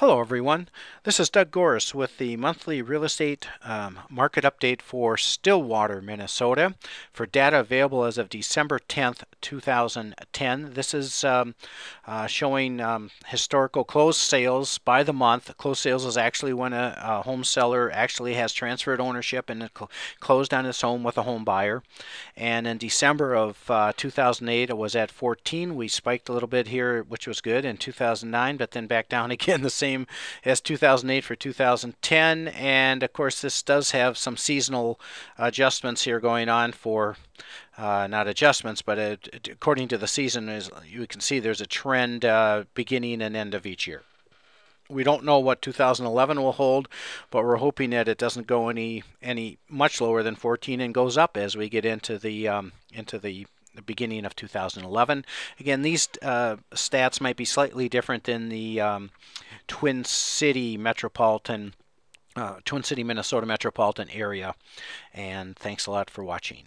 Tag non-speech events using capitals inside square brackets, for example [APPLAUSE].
Hello, everyone. This is Doug Goerss with the monthly real estate um, market update for Stillwater, Minnesota, for data available as of December 10th, 2010. This is um, uh, showing um, historical closed sales by the month. Closed sales is actually when a, a home seller actually has transferred ownership and cl closed on his home with a home buyer. And in December of uh, 2008, it was at 14. We spiked a little bit here, which was good in 2009, but then back down [LAUGHS] again the same same as 2008 for 2010. And of course, this does have some seasonal adjustments here going on for. Uh, not adjustments, but it, according to the season, as you can see, there's a trend uh, beginning and end of each year. We don't know what 2011 will hold, but we're hoping that it doesn't go any any much lower than 14 and goes up as we get into the um, into the the beginning of 2011. Again, these uh, stats might be slightly different than the um, Twin City metropolitan, uh, Twin City, Minnesota metropolitan area. And thanks a lot for watching.